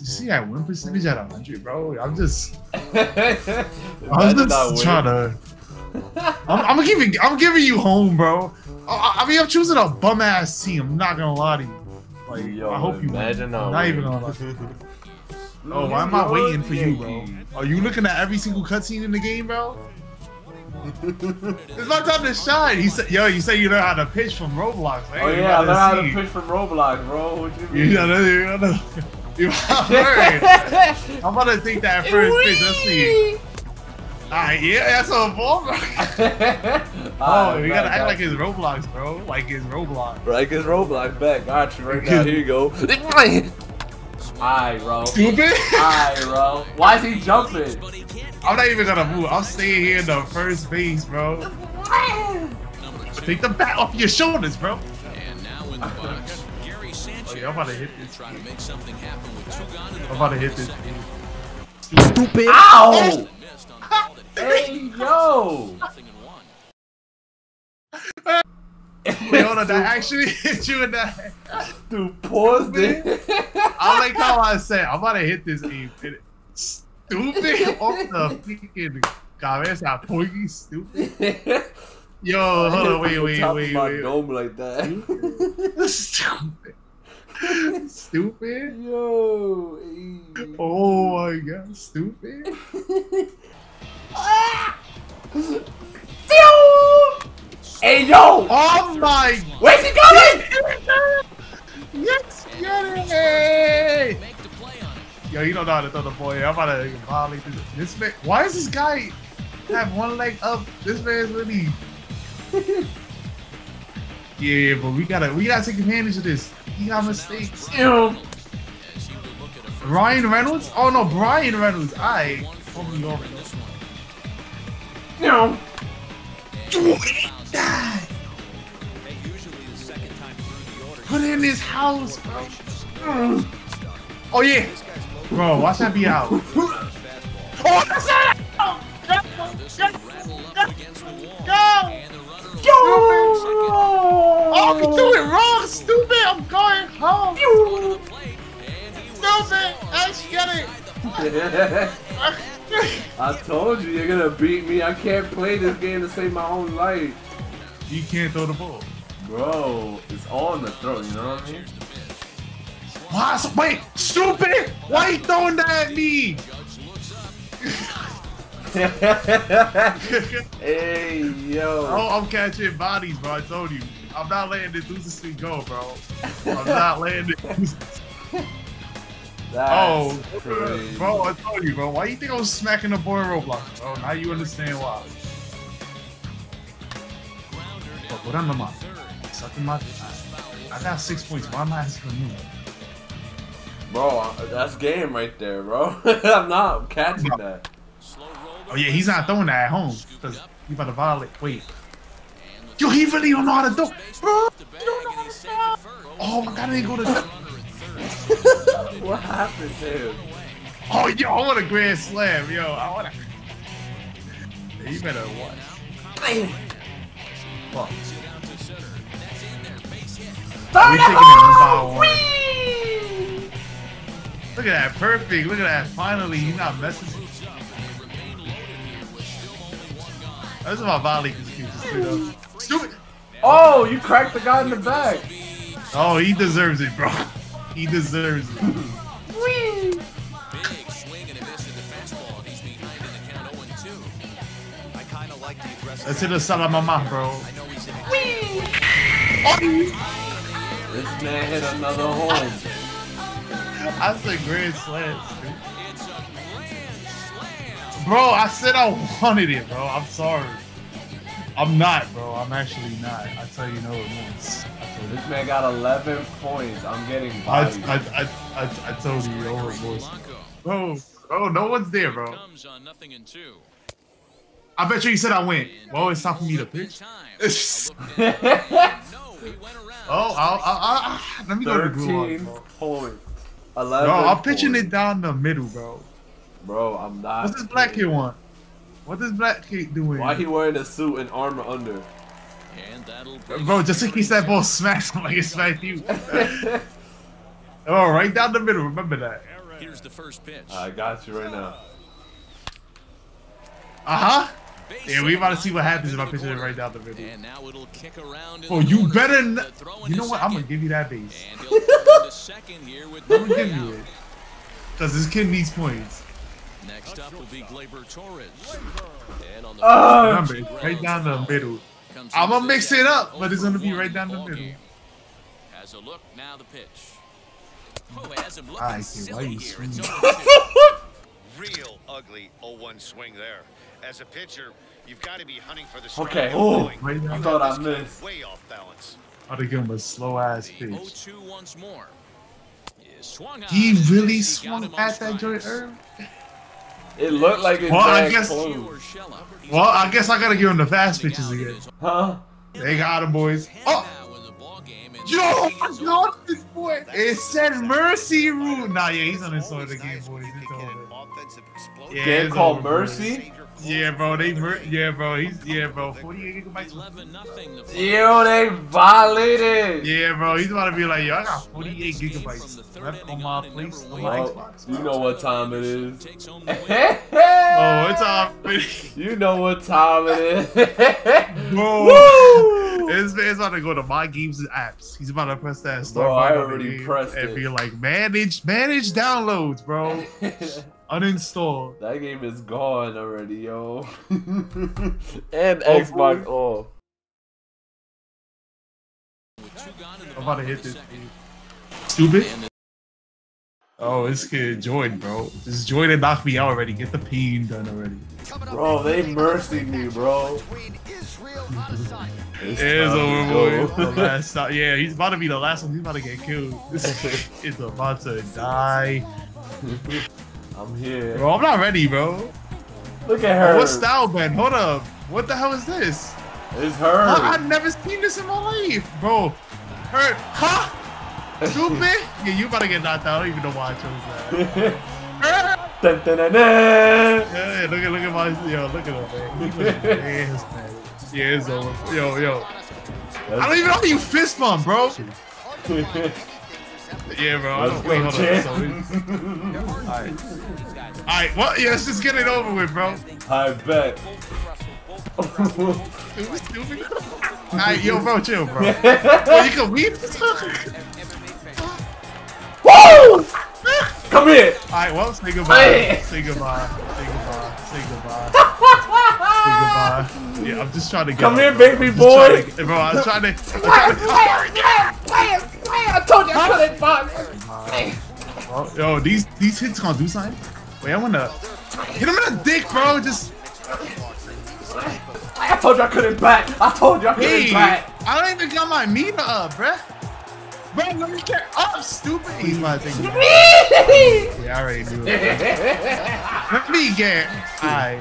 You see that win percentage at 100, bro? I'm just, I'm just trying winning. to. I'm, I'm giving, I'm giving you home, bro. I, I mean, I'm choosing a bum ass team. I'm not gonna lie to you. Like, Yo, I hope you win. imagine not I'm not even winning. gonna lie. Oh, why am I waiting for you, bro? Are you looking at every single cutscene in the game, bro? It's my time to shine. He said, "Yo, you say you know how to pitch from Roblox." Oh, I Oh ain't yeah, I about learned how to pitch from Roblox, bro. What you mean? You mean? know, you know, you know. I'm about to take that first pitch. Let's see. Alright, yeah, that's a ball. Oh, ah, you gotta act like it's Roblox, bro. Like it's Roblox. Like it's Roblox back. Got you right now. Here you go. Alright, bro. Stupid. Alright, bro. Why is he jumping? I'm not even gonna move. I'm staying here in the first base, bro. Take the bat off your shoulders, bro. And now in the box, Gary Sanchez I'm about to hit this. trying to make something happen with two gone in the I'm about to hit this. Stupid. Ow! missed on the ball that Hey, yo! nothing. Wait, hold on. That actually hit you in the head. Dude, pause this. I like how I said, I'm about to hit this aim. Stupid off the freaking cabeza, pointy, stupid. Yo, hold on, wait, wait, Top wait, of my wait. dome like that. Stupid. Stupid. Yo. hey. Oh my god, stupid. ah! Hey, yo! Oh my Where's he going? Yes, get it! Make the play on it. Yo, you don't know how to throw the ball. I'm about to violate this. This man, why is this guy have one leg up? This man's really. yeah, but we gotta we gotta take advantage of this. He got mistakes. Ew. As he will look at a first Ryan Reynolds? Oh no, Bryan Reynolds. I hope you already No. Put it in his house, bro. Oh yeah, bro. Watch that be out. oh, that's not out. this will rattle up against the wall. Go. And the runner Oh, you do it wrong, stupid! I'm going home. to the plate. And he was Stupid! I get it. I told you you're gonna beat me. I can't play this game to save my own life. You can't throw the ball. Bro, it's all in the throat, you know what I mean? Why? so- Wait, stupid! Why you throwing that at me? hey, yo. oh, I'm catching bodies, bro. I told you. I'm not letting this loser streak go, bro. I'm not letting it. That's Oh, crazy. bro, I told you, bro. Why do you think I was smacking the boy in Roblox, bro? Now you understand why. What on the mouth? Sucking my. I got six points. Why am I asking for me? Bro, that's game right there, bro. I'm not catching that. Oh yeah, he's not throwing that at home because he about to violate. Wait. Yo, he really don't know how to throw. Bro, he don't know how to throw. Oh my god, I didn't go to. What happened to him? Oh yo, I want a grand slam, yo. I want to. You better watch. Fuck. We taking it by one. Look at that, perfect. Look at that. Finally, he's not messing. That's my volley excuses, Stupid. Oh, you cracked the guy in the back. Oh, he deserves it, bro. He deserves it. big swing and a miss at the fastball. He's behind in the count 0 2. I kind of like the aggressive. Let's hit a salamama, bro. I know he's in This man hit another home. That's a great slam, dude. Bro, I said I wanted it, bro. I'm sorry. I'm not, bro. I'm actually not. I tell you no once. I. This man got 11 points. I'm getting bodied. I, I, I, I told you over, boys. Bro, bro, no one's there, bro. comes on nothing in two. I bet you you said I win. Well, it's time for me to pitch. oh, No, he. I'll, I'll, I'll, let me go to the glue 13 bro. points. 11 Bro, I'm pitching it down the middle, bro. Bro, I'm not. What's this black kid want? What does black kid doing? Why he wearing a suit and armor under? And that'll Bro, just in case that ball smacks him like it smacked you. oh, right down the middle. Remember that. Here's the first pitch. I got you right now. Uh huh. Yeah, we about to see what happens if I pitch it right down the middle. And now it'll kick around in Oh, the you corner. better. The N- throw in you know what? I'm gonna give you that base. And he'll throw into second here with I'm gonna give you it. Cause this kid needs points. Next up will be Gleyber Torres. And on the Ah! Remember, it's right down the middle. I'm gonna mix it up, but it's gonna be right down the middle. Has a look now the pitch. Oh, has him looking I see silly why you here. swing. It's Real ugly 0-1 swing there. As a pitcher, you've got to be hunting for the Okay, oh, right now. I thought I missed. Way off balance. I'll give him a slow ass pitch. once more. He really swung him on at that joint, strikes. Irv. It looked like it Well, I guess- close. Well, I guess I gotta give him the fast pitches again. Huh? They got him, boys. Oh, yo, the I inning got this boy. It said mercy rule. Nah, yeah, he's on his side of the game, boys. It's over. Yeah, Game it's called Mercy? Yeah, bro. They, mer- yeah, bro. He's, yeah, bro. 48 gigabytes. 11 nothing. The Yo, they violated. Yeah, bro. He's about to be like, yo, I got 48 gigabytes left on my place on my Xbox. you know what time it is. takes home the win. Oh, it's off. you know what time it is. Bro. Woo! This man's about to go to my games and apps. He's about to press that start Bro, I button on the already game pressed and it. be like, manage, manage downloads, bro. Uninstall. that game is gone already, yo. and Oh, Xbox boy. off. With two gone in the I'm about to hit this. Stupid. Oh, and the Oh, this kid Jordan, bro. This Jordan knocked me out already. Get the pain done already. Bro, they mercy me, bro. It's It's over, to boy. last stop. Yeah, he's about to be the last one. He's about to get killed. This is about to die. I'm here. Bro, I'm not ready, bro. Look at her. What style band? Hold up. What the hell is this? It's her. I, I've never seen this in my life, bro. Her, huh? Stupid? yeah, you about to get knocked out. I don't even know why I chose that. Dun, dun, dun, dun. Yeah, look at look at my yo, look at him, man. He looking man. Yeah, it's over. Yo, yo. I don't even know how you fist bump, bro. Yeah, bro. I Let's don't, wait, hold on. champ. So Alright. Alright, well, yeah, let's just get it over with, bro. I bet. Stupid, stupid. Alright, yo, bro, chill, bro. Well, you can weep. Woo! Come here. Alright, well, say goodbye. Say goodbye. Say goodbye. Say goodbye. Say goodbye. Yeah, I'm just trying to get Come up, here, bro. baby I'm boy. to- Bro, I'm trying to. I'm trying to I told you I couldn't Oh, yo, these these hits gonna do something. Wait, I wanna hit him in the dick, bro. Just I told you I couldn't back. I told you I couldn't hey, back. I don't even got my meter up, bruh. Bro, let me get up, stupid. He's about to take it. Yeah, I already knew it. Let me get. Alright.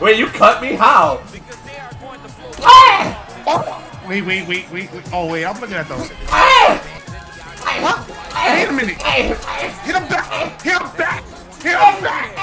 Wait, you cut me? How? Wait, wait, wait, wait, wait. Oh, wait, I'm looking at those. Wait a minute. Hit him back. Hit him back. Hit him back.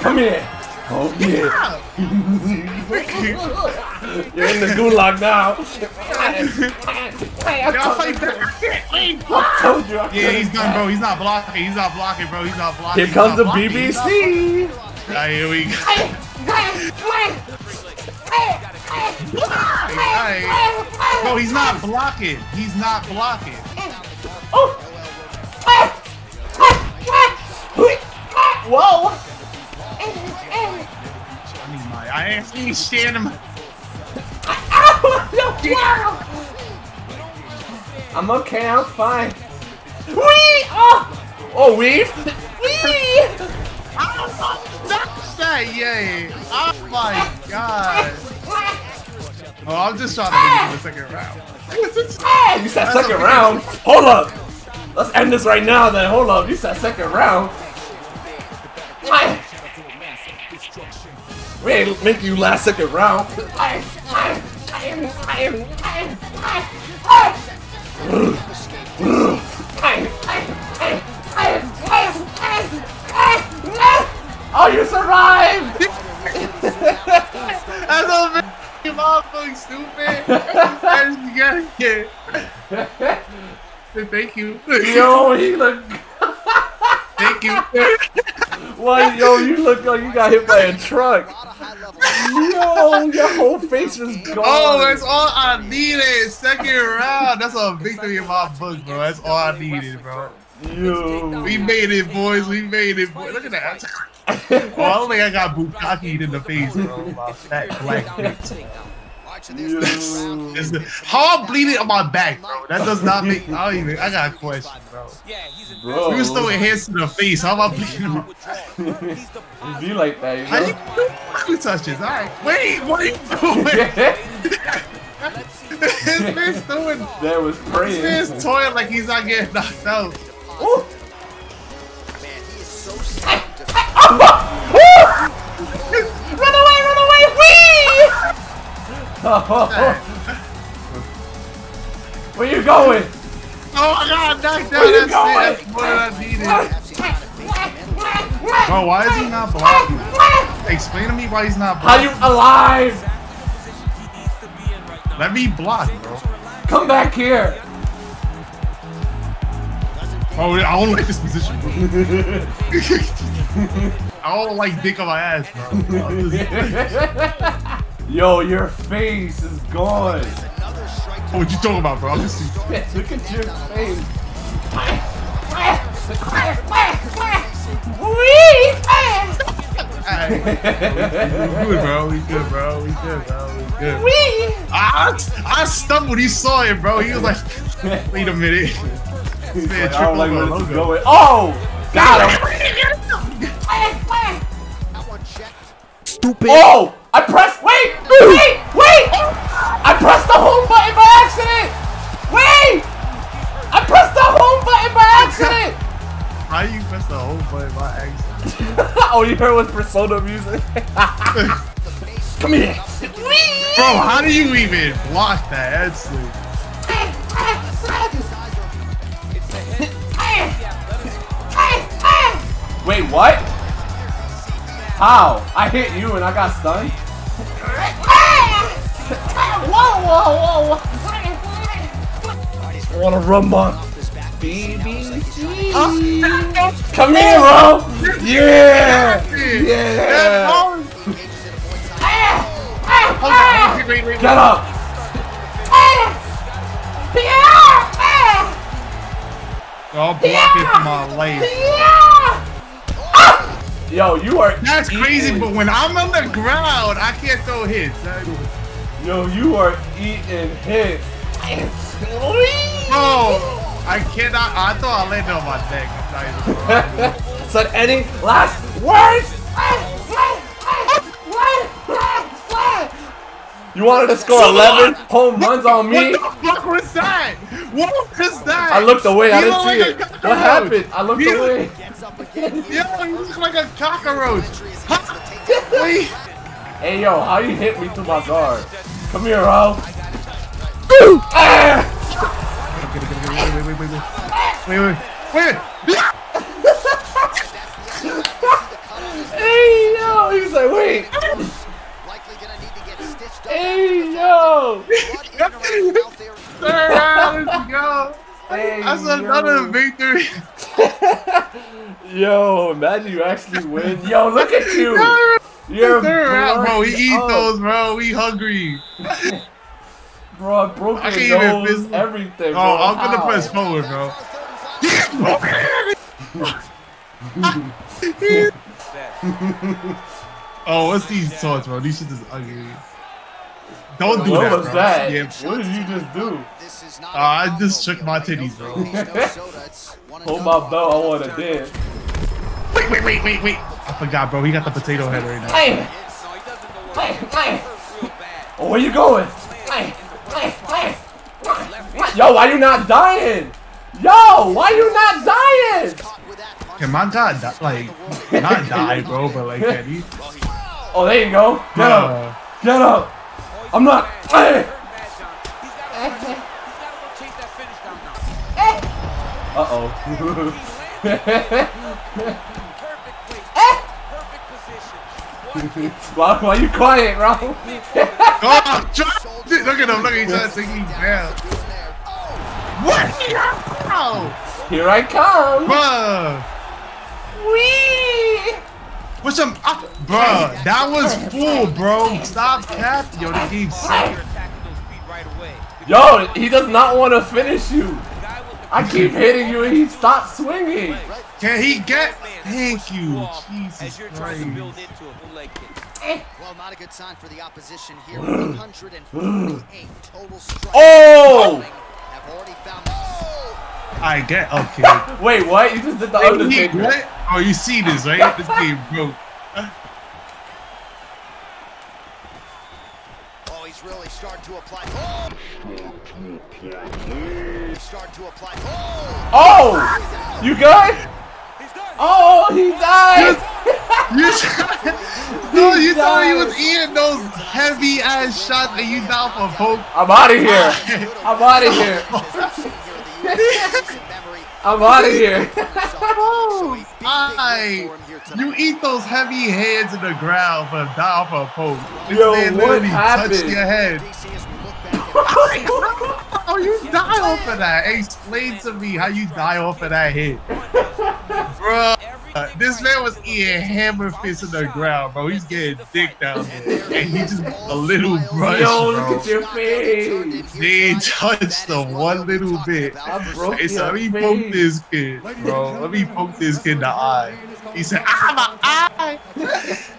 Come here. Oh yeah. Ah. You're in the gulag now. Can I fight back? Wait. I told you. I Yeah, couldn't he's done, back. bro. He's not blocking. He's not blocking, bro. He's not blocking. Here comes the blocking. BBC. blocking. Ah, here we go. Alright. Bro, he's not blocking. He's not blocking. Whoa. I need my. I ain't seen stand him. I'm okay. I'm fine. Wee! Oh, oh, weave. Wee! That's that, yay. Oh my god. Oh, I'm just trying to make it to the second round. You said second round. Hold up. Let's end this right now. Then hold up. You said second round. We ain't make you last second round. Oh, you survived! That's over. You motherfucking stupid. That's- you gotta get. Thank you. Yo, he look. Thank you. Why, yo, you look like you got hit by a truck. Yo, your whole face is oh, gone. Oh, that's all I needed. Second round. That's a victory in my book, bro. That's all I needed, bro. Yo. We made it, boys. We made it, boys. Look at that. Oh, I don't think I got Bukaki in the face, bro. My fat black face. Yo. Is the- How I'm bleeding on my back, bro. That does not make. I don't even. I got a question, bro. Bro, We was throwing hands to the face. How am I bleeding? on- it be like that, you How know? you who touches? All right. Wait, what are you doing? His man's doing. that was His praying. man's toying like he's not getting knocked out. Ooh. Run Where you going? Oh, I got knocked Where out. you That's going? it. That's than I needed. Bro, why is he not blocking? Explain to me why he's not How blocking. you alive? Let me block, bro. Come back here. Oh, I don't like this position, bro. I don't like dick on my ass, bro. Yo, your face is gone. what you talking about, bro? I'm just Look at your face. we good, bro. We good, bro. We good, bro. We good. We. I, I stumbled. He saw it, bro. He was like, wait a minute. This man I don't like where this is going. Oh! Got him! Stupid. Oh! I pressed. Wait! Wait! Wait! I pressed the home button by accident! Wait! I pressed the home button by accident! How you press the home button by accident? oh, you heard with Persona music? Come here! Bro, how do you even block that? Like, Wait, what? How? I hit you and I got stunned? Whoa, whoa, whoa! I wanna run my BBC. Come here, bro! Yeah! Yeah! Wait, wait, wait. Get up! I'm blocking from my life. Yo, you are. That's crazy, but when I'm on the ground, I can't throw hits. Yo, you are eating hits. Bro, I cannot. I thought I landed on my neck. I'm Said any last words? You wanted to score 11 home runs on me? What the fuck was that? What was that? I looked away. I didn't see like it. What happened? I looked You- away. Yo, you look like a cockroach. Hey, yo, how you hit me through my guard? Come here, bro. Ah! Wait, wait, wait, wait, wait, wait, wait. Hey, yo. He was like, wait. Hey, yo. Let's go. Hey, That's yo. another victory. Yo, imagine you actually win. Yo, look at you. You're Third round, bro. We eat up. those, bro. We hungry. Bro, I broke I your can't even nose, miss- everything, bro. Oh, I'm gonna How? press forward, bro. oh, what's these swords, bro? These shit is ugly. Don't do What that, was bro. that? Yeah. What did you just do? Uh, I just shook my titties, bro. Hold my belt, I want to dance. Wait, wait, wait, wait, wait. I forgot, bro. He got the potato head right now. Hey! Hey, hey! Oh, where you going? Hey, hey, hey! Yo, why you not dying? Yo, why you not dying? Can my god die, like not die, bro? But like, can he? Oh, there you go. Get up. Uh, Get up. I'm not. Hey! Uh oh. why, are you quiet, bro? oh, look at him! Look at him! He's trying to take me down. What? Ow! Here I come. Bruh! Wee. What's some. Ah, bruh, that was full, bro. Stop capping. Yo, the game's sick. You're attacking those feet right away. Yo, he does not want to finish you. I keep hitting you and he stops swinging. Can he get. Thank you. As Jesus you're trying to build Christ. into a full leg kick. Eh. Well, not a good sign for the opposition here. 148 total strikes. Oh! Have already found oh! I get. Okay. Wait, what? You just did the Hey, he- Undertaker. what? Oh, you see this, right? This game broke. Oh, he's really starting to apply. Oh! He's to apply. Oh! You good? Oh, he died! You no, you told me you was eating those heavy ass shots and you down for poke. I'm out of here. I'm out of here. I'm out of here. oh, I, you eat those heavy hands in the ground for a down for a poke. This Yo, man what happened? touched your head. Oh, you die off of that. Explain to me how you die off of that hit. Bro, this man was eating hammer fists in the ground, bro. He's getting dick down there. And he just a little brush, Yo, look at your face. They touched them one little bit. Hey, so let me poke this kid, bro. Let me poke this kid in the eye. He said, ah, my eye.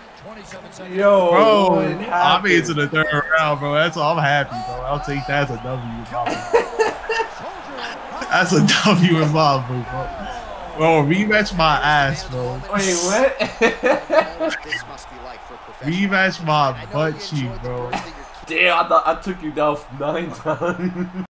Yo, Bro, I'm into the third round, bro. That's all. I'm happy, bro. I'll take that as a W. That's a W in my book, bro. Bro, rematch my ass, bro. Wait, what? This must be like for professional. Rematch my butt cheek, bro. words that your Damn, I thought I took you down nine times.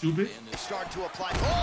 Stupid. Start to apply. Oh!